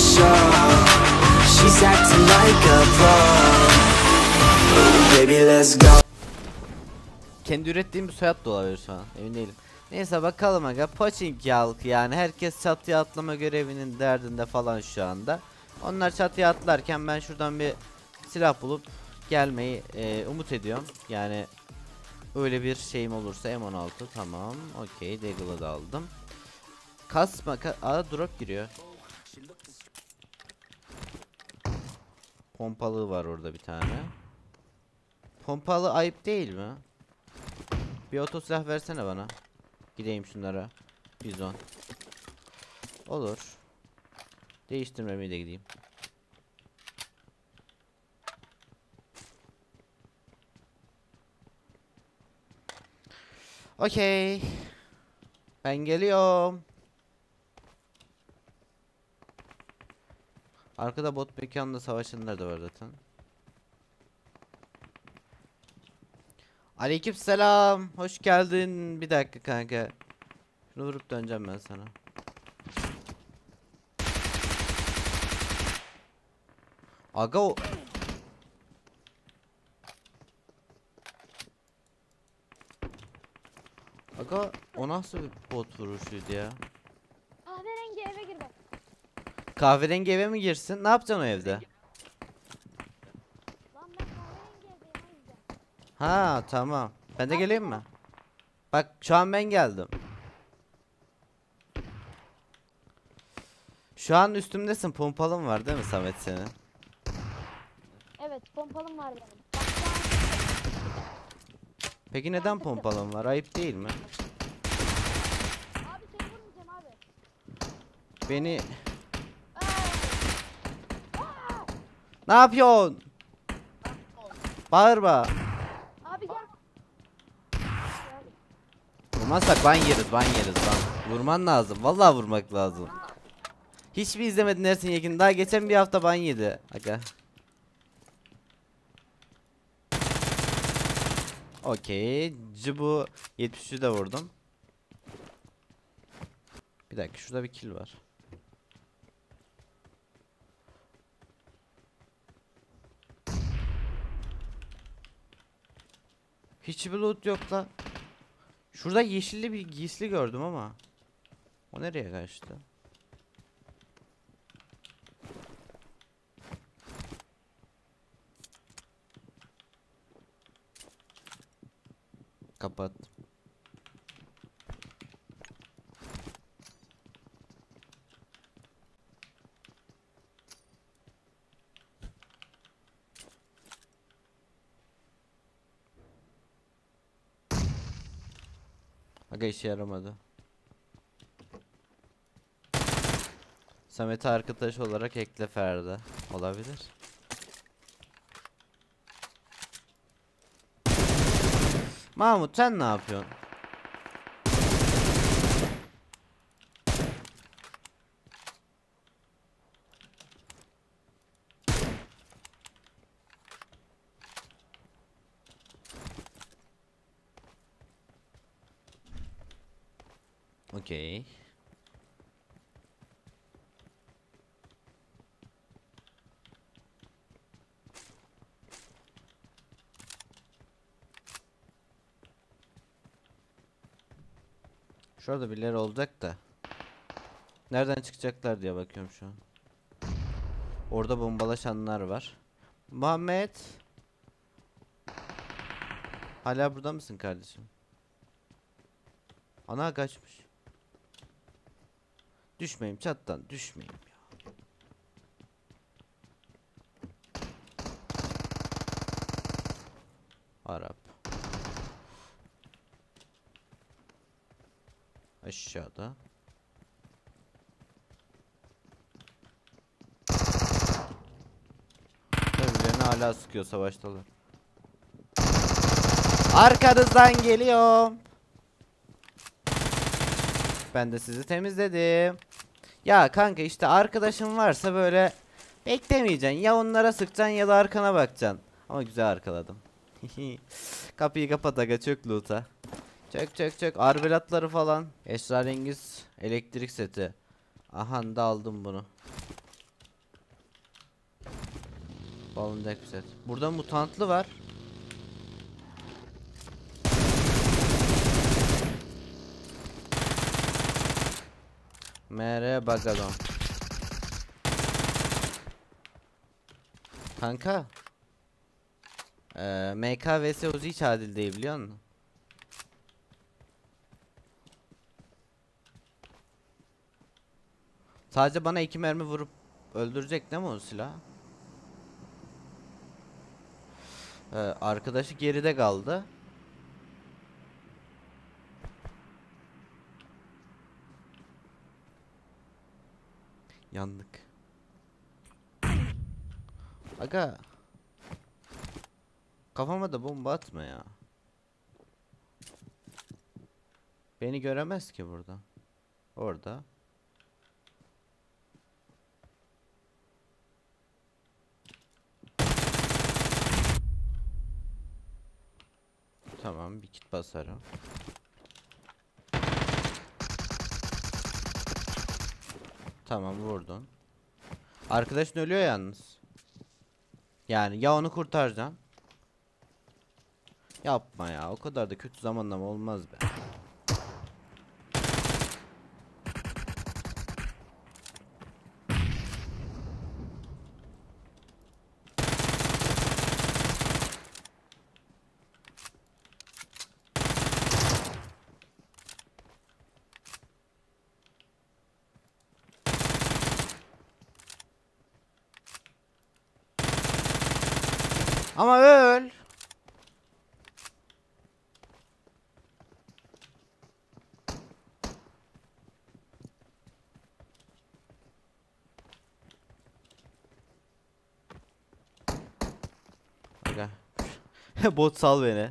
show. She's acting like a pro. Baby, let's go. Kendi ürettiğim bir soyad da olabilir şu an. Emin değilim. Neyse bakalım aga. Pochinki halkı yani. Herkes çatıya atlama görevinin derdinde falan şu anda. Onlar çatıya atlarken ben şuradan bir silah bulup gelmeyi e, umut ediyorum. Yani öyle bir şeyim olursa M16 tamam. Okey. Deagle'ı da aldım. Kasma. Ka Aa drop giriyor. Pompalı var orada bir tane. Pompalı ayıp değil mi? Bir oto silah versene bana. Gideyim şunlara. Bizon. Olur. Değiştirmemeye de gideyim. Okey. Ben geliyorum. Arkada bot mekanında savaşanlar da var zaten. Aleykümselam. Hoş geldin. Bir dakika kanka. Şunu vurup döneceğim ben sana. Aga o Aga o nasıl bir bot vuruşuydu ya? Kahverengi eve gir bak. Kahverengi eve mi girsin? Ne yapacaksın o evde? Ha tamam. Ben de geleyim mi? Bak şu an ben geldim. Şu an üstümdesin. Pompalım var değil mi Samet senin? Evet pompalım var benim. Bak Peki neden pompalım var? Ayıp değil mi? abi seni vurmayacağım abi. Beni... Ne yapıyorsun? Bağırma. Abi gel. Vurmazsak ban yeriz, ban yeriz ban. Vurman lazım. Vallahi vurmak lazım. Hiç mi izlemedin Ersin Yekin? Daha geçen bir hafta ban yedi. Aga. Okey. Cibu 73'ü de vurdum. Bir dakika şurada bir kill var. Hiç bir loot yok la. Şurada yeşilli bir giysi gördüm ama. O nereye kaçtı? Kapat. Aga işe yaramadı. Samet'i arkadaş olarak ekle Ferdi. Olabilir. Mahmut sen ne yapıyorsun? Okey. Şurada birileri olacak da. Nereden çıkacaklar diye bakıyorum şu an. Orada bombalaşanlar var. Muhammed. Hala burada mısın kardeşim? Ana kaçmış. Düşmeyeyim çattan düşmeyeyim ya. Arap. Aşağıda. Birbirlerine hala sıkıyor savaştalar. Arkanızdan geliyorum. Ben de sizi temizledim. Ya kanka işte arkadaşın varsa böyle beklemeyeceksin. Ya onlara sıkacaksın ya da arkana bakacaksın. Ama güzel arkaladım. Kapıyı kapat aga çök loot'a. Çök çök çök arbelatları falan. Esrarengiz elektrik seti. Aha da aldım bunu. Balınacak bir set. Burada mutantlı var. MR Bagadon. Kanka. Ee, MK vs Uzi hiç adil değil biliyor musun? Sadece bana iki mermi vurup öldürecek değil mi o silah? Ee, arkadaşı geride kaldı. Yandık. Aga. Kafama da bomba atma ya. Beni göremez ki burada. Orada. Tamam bir kit basarım. Tamam vurdun. Arkadaşın ölüyor yalnız. Yani ya onu kurtaracaksın. Yapma ya o kadar da kötü zamanlama olmaz be. Ama öl. Bot sal beni.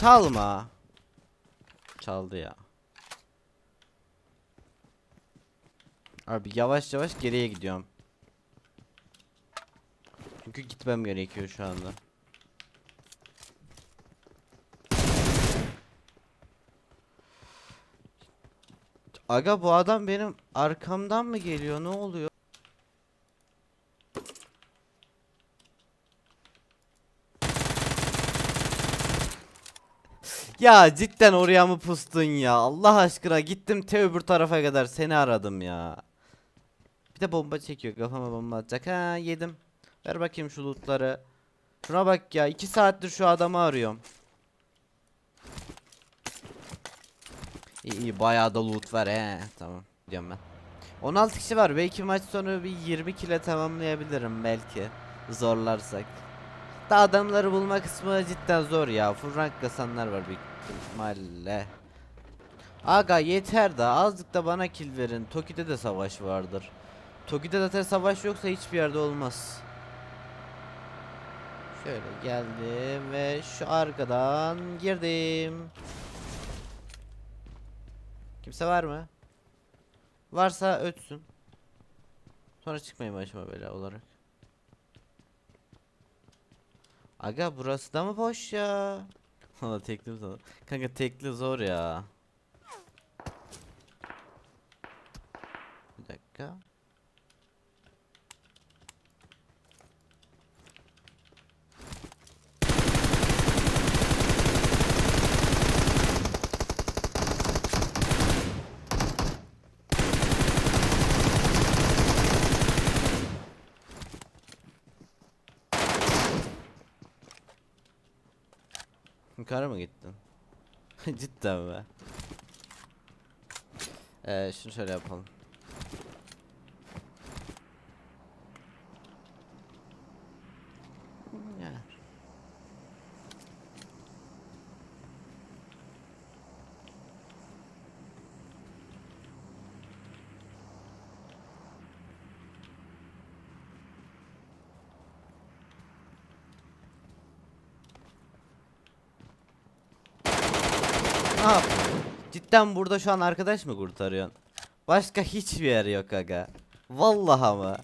Çalma. Çaldı ya. Abi yavaş yavaş geriye gidiyorum. Çünkü gitmem gerekiyor şu anda. Aga bu adam benim arkamdan mı geliyor? Ne oluyor? Ya cidden oraya mı pustun ya? Allah aşkına gittim te öbür tarafa kadar seni aradım ya. De bomba çekiyor kafama bomba atacak. Ha yedim. Ver bakayım şu lootları. Şuna bak ya 2 saattir şu adamı arıyorum. İyi iyi bayağı da loot var he. Tamam diyorum ben. 16 kişi var. Belki maç sonu bir 20 kile tamamlayabilirim belki. Zorlarsak. Da adamları bulma kısmı cidden zor ya. Full rank kasanlar var büyük ihtimalle. Aga yeter da azıcık da bana kill verin. Toki'de de savaş vardır. Toki'de zaten savaş yoksa hiçbir yerde olmaz. Şöyle geldim ve şu arkadan girdim. Kimse var mı? Varsa ötsün. Sonra çıkmayın başıma böyle olarak. Aga burası da mı boş ya? Valla tekli zor. Kanka tekli zor ya. Bir dakika. Yukarı mı gittin? Cidden mi? Ee, şunu şöyle yapalım. Ya. Yap? Cidden burada şu an arkadaş mı kurtarıyorsun? Başka hiçbir yer yok aga. Vallahi mı?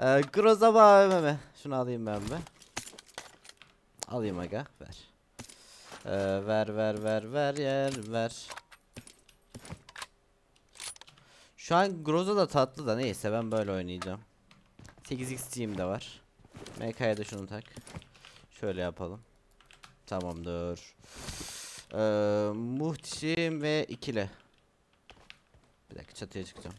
Ee, Grozaba AVM. Şunu alayım ben bir. Alayım aga ver. Ee, ver ver ver ver yer ver. Şu an Groza da tatlı da neyse ben böyle oynayacağım. 8x'ciyim de var. MK'ya da şunu tak. Şöyle yapalım. Tamamdır. Ee, muhteşem ve ikili. Bir dakika çatıya çıkacağım.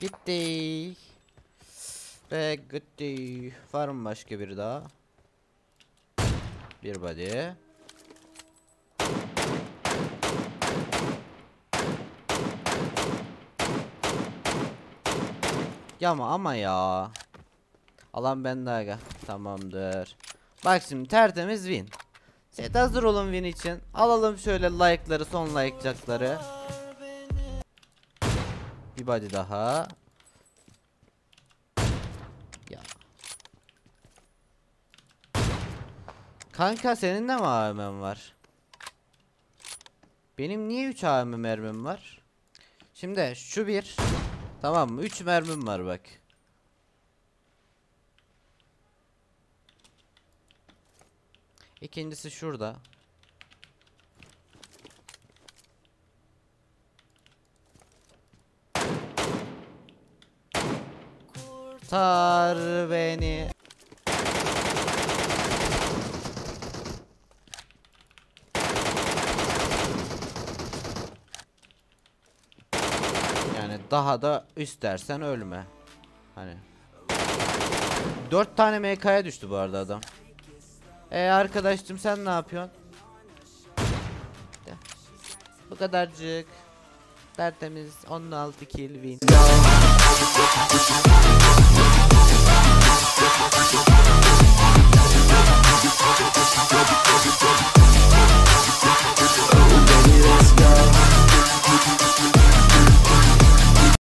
Gitti. Ve gitti. Var mı başka biri daha? Bir body. Ya ama ama ya. Alan bende aga. Tamamdır. Bak şimdi tertemiz win. Set hazır olun win için. Alalım şöyle like'ları son like'cakları. Bir body daha. Ya. Kanka senin de mi AVM'm var? Benim niye 3 AVM mermim var? Şimdi şu bir. Tamam mı? 3 mermim var bak. İkincisi şurada. Kurtar beni. Daha da istersen ölme. Hani. Dört tane MK'ya düştü bu arada adam. E arkadaşım sen ne yapıyorsun? Bu kadarcık. Tertemiz 16 kill win. Let's go